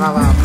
Wow.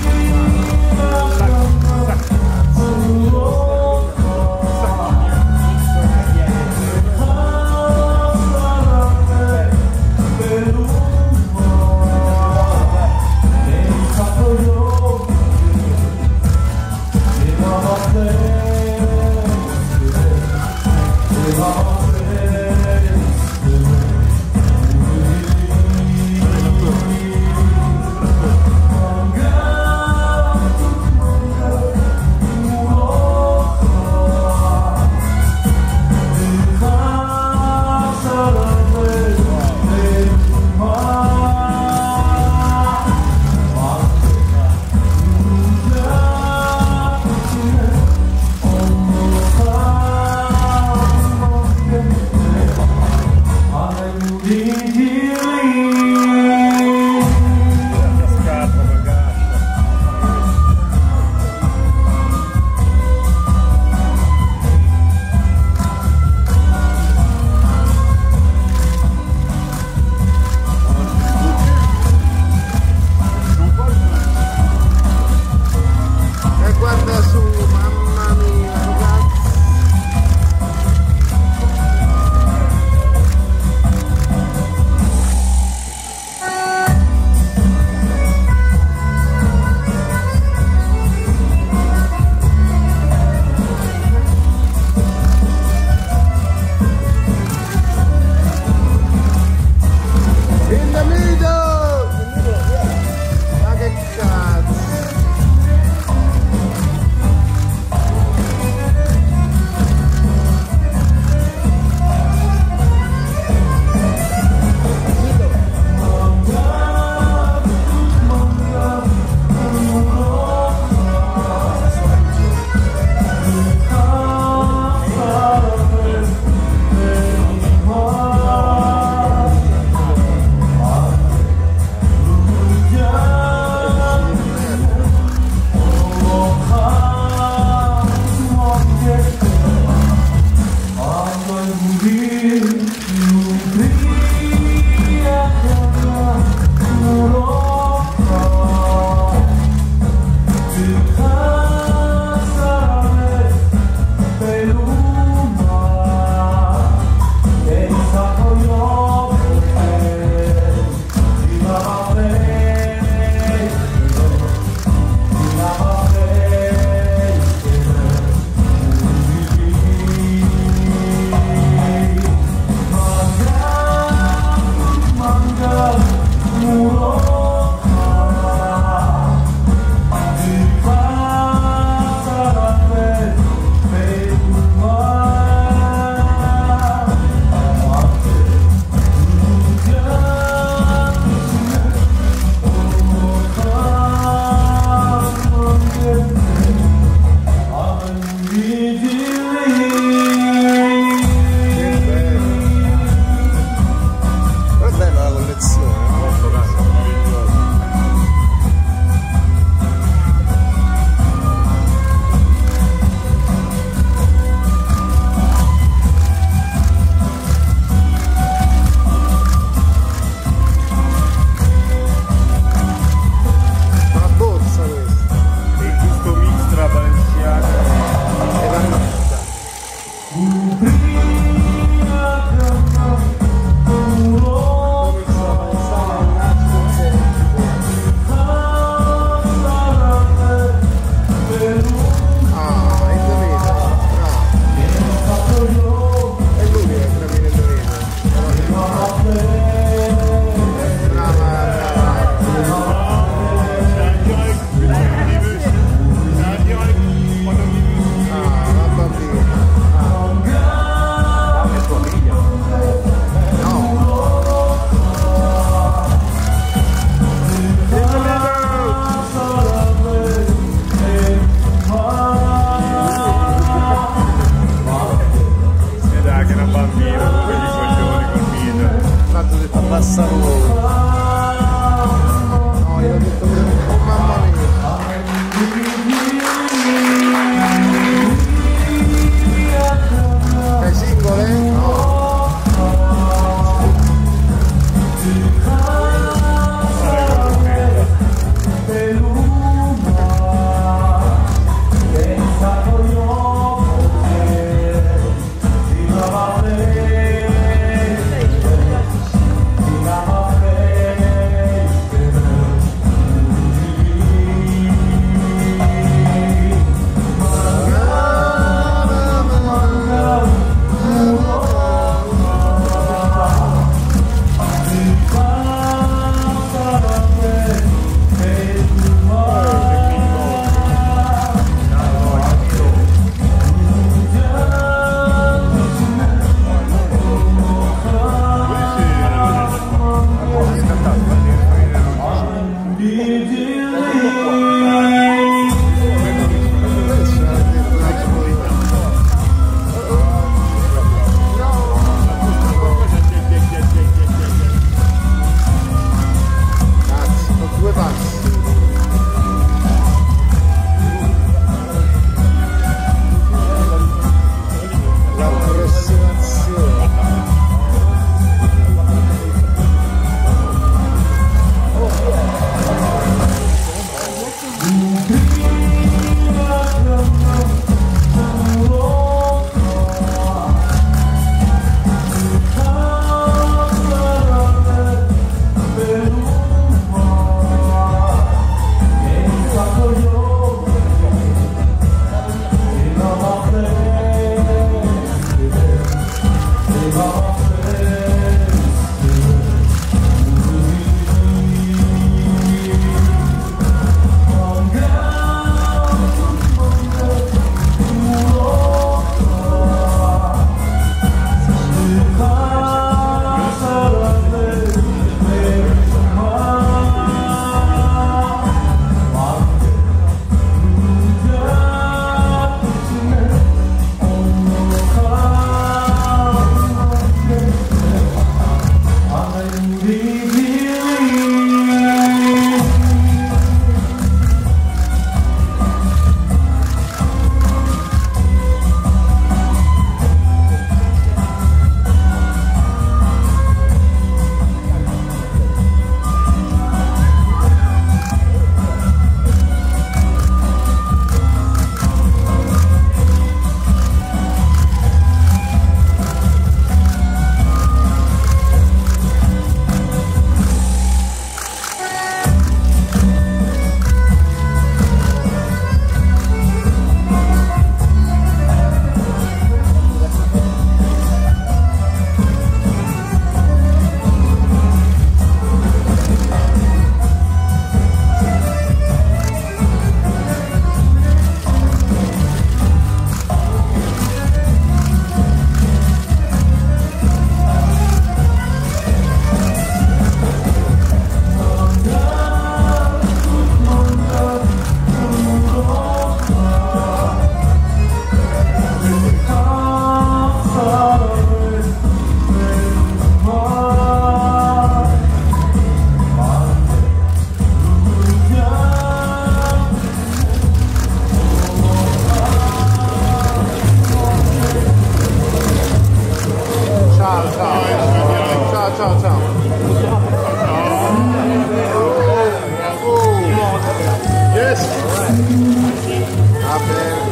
Amen.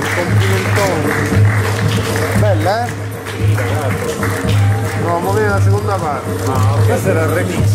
Complimentone, complimentone. Bella, eh? No, viene la seconda parte. Ah, ok. Questo era il remix.